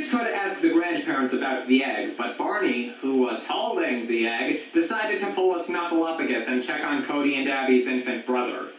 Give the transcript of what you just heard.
kids try to ask the grandparents about the egg, but Barney, who was holding the egg, decided to pull a snuffleupagus and check on Cody and Abby's infant brother.